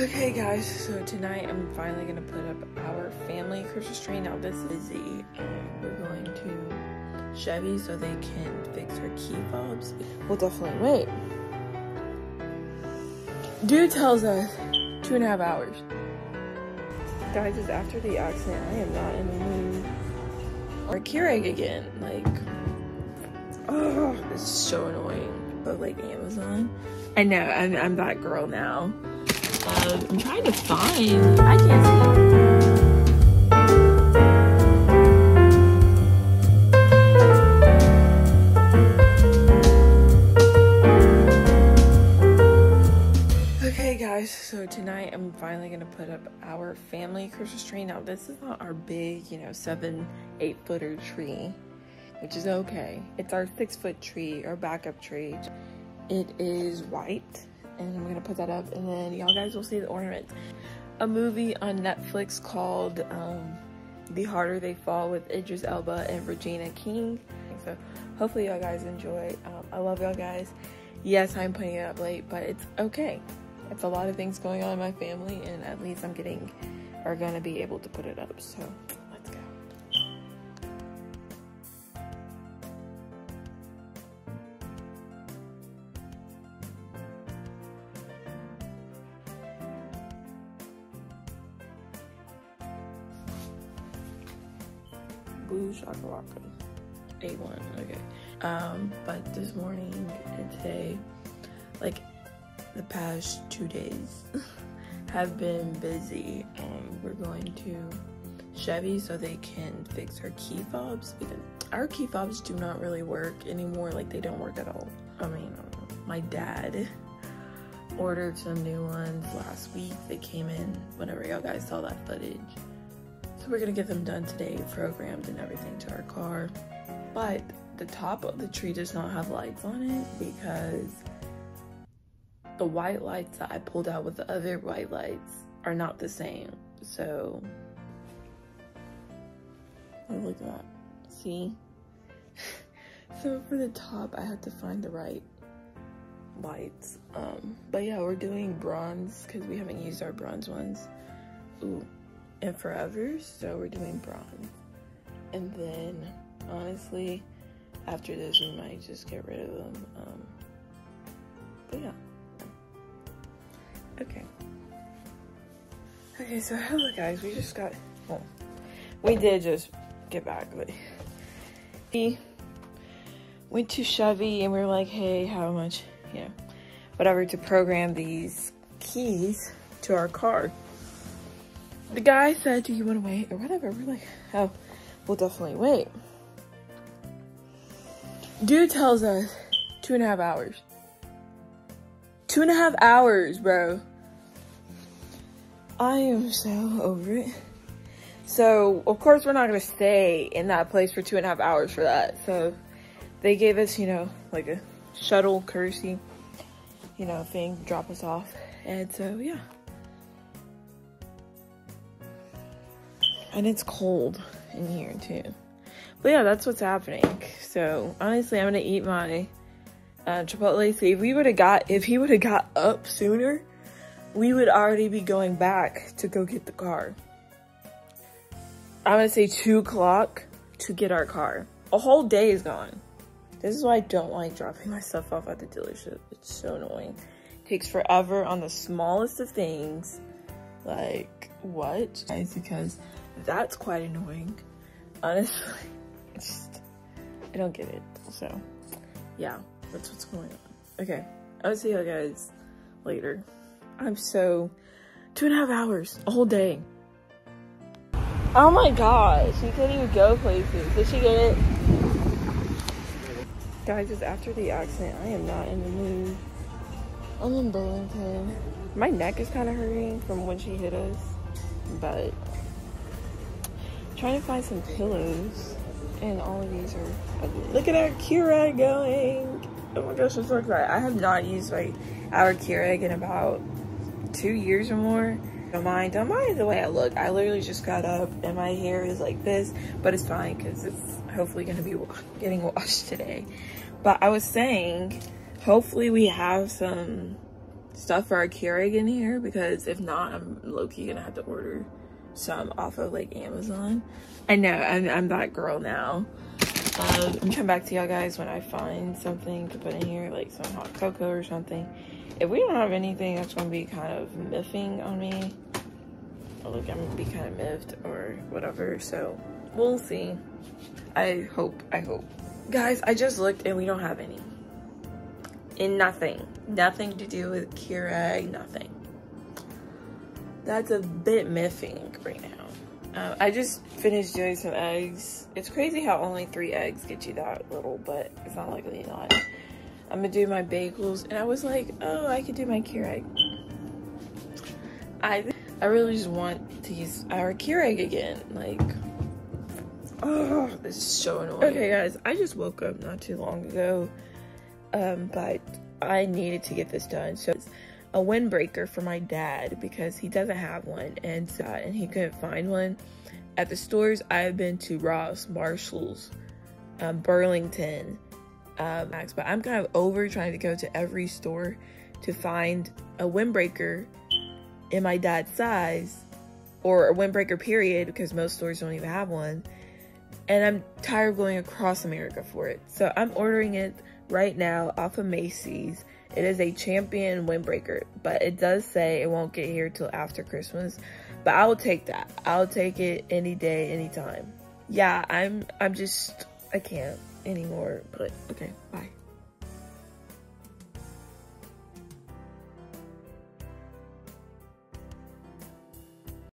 Okay guys, so tonight I'm finally gonna put up our family Christmas tree. Now this is the, um, we're going to Chevy so they can fix our key fobs. We'll definitely wait. Dude tells us two and a half hours. Guys, it's after the accident. I am not in the mood. Or Keurig again, like, oh, it's so annoying. But like Amazon, I know I'm, I'm that girl now. Uh, I'm trying to find. I can't see. Okay, guys. So tonight I'm finally gonna put up our family Christmas tree. Now this is not our big, you know, seven, eight footer tree, which is okay. It's our six foot tree, our backup tree. It is white and I'm gonna put that up and then y'all guys will see the ornament. A movie on Netflix called um, The Harder They Fall with Idris Elba and Regina King. So hopefully y'all guys enjoy. Um, I love y'all guys. Yes, I'm putting it up late, but it's okay. It's a lot of things going on in my family and at least I'm getting, are gonna be able to put it up. So Blue Shakalaka. A1, okay. Um, but this morning and today, like the past two days, have been busy. Um, we're going to Chevy so they can fix our key fobs because our key fobs do not really work anymore. Like they don't work at all. I mean, my dad ordered some new ones last week. They came in whenever y'all guys saw that footage. We're gonna get them done today, programmed and everything to our car. But the top of the tree does not have lights on it because the white lights that I pulled out with the other white lights are not the same. So, look at that. See? so for the top, I had to find the right lights. Um, but yeah, we're doing bronze because we haven't used our bronze ones. Ooh, and forever. So we're doing bronze. And then, honestly, after this, we might just get rid of them. Um, but yeah. Okay. Okay, so hello guys, we just got, well, we did just get back, but we went to Chevy and we are like, hey, how much, you know, whatever to program these keys to our car. The guy said, do you want to wait or whatever? We're like, oh, we'll definitely wait. Dude tells us two and a half hours. Two and a half hours, bro. I am so over it. So, of course, we're not going to stay in that place for two and a half hours for that. So, they gave us, you know, like a shuttle courtesy, you know, thing, drop us off. And so, yeah. And it's cold in here, too. But yeah, that's what's happening. So, honestly, I'm to eat my uh, Chipotle. See, if we would have got, if he would have got up sooner, we would already be going back to go get the car. I'm gonna say two o'clock to get our car. A whole day is gone. This is why I don't like dropping my stuff off at the dealership. It's so annoying. Takes forever on the smallest of things. Like, what? Guys, because that's quite annoying. Honestly, it's just, I don't get it. So, yeah, that's what's going on. Okay, I'll see you guys later. I'm so, two and a half hours, a whole day. Oh my gosh, she couldn't even go places. Did she get it? Guys, it's after the accident. I am not in the mood. I'm in Burlington. My neck is kind of hurting from when she hit us, but trying to find some pillows. And all of these are ugly. Look at our Keurig going. Oh my gosh, I'm so excited. I have not used like our Keurig in about two years or more. Don't mind, don't mind the way I look. I literally just got up and my hair is like this, but it's fine because it's hopefully gonna be getting washed today. But I was saying, hopefully we have some stuff for our Keurig in here because if not, I'm low-key gonna have to order some off of like Amazon. I know, I'm, I'm that girl now. Um, I'm come back to y'all guys when I find something to put in here, like some hot cocoa or something. If we don't have anything that's gonna be kind of miffing on me, look, I'm gonna be kind of miffed or whatever, so we'll see. I hope, I hope. Guys, I just looked and we don't have any. In nothing. Nothing to do with Keurig, nothing. That's a bit miffing right now. Uh, I just finished doing some eggs. It's crazy how only three eggs get you that little, but it's not likely not. I'm gonna do my bagels, and I was like, oh, I could do my Keurig. I, I really just want to use our Keurig again. Like, oh, this is so annoying. Okay, guys, I just woke up not too long ago, um, but I needed to get this done. So it's a windbreaker for my dad because he doesn't have one, and uh, and he couldn't find one at the stores. I have been to Ross, Marshalls, um, Burlington, um, Max, but I'm kind of over trying to go to every store to find a windbreaker in my dad's size or a windbreaker period because most stores don't even have one. And I'm tired of going across America for it. So I'm ordering it right now off of Macy's. It is a champion windbreaker, but it does say it won't get here till after Christmas. But I will take that. I'll take it any day, anytime. Yeah, I'm I'm just I can't anymore. But okay, bye.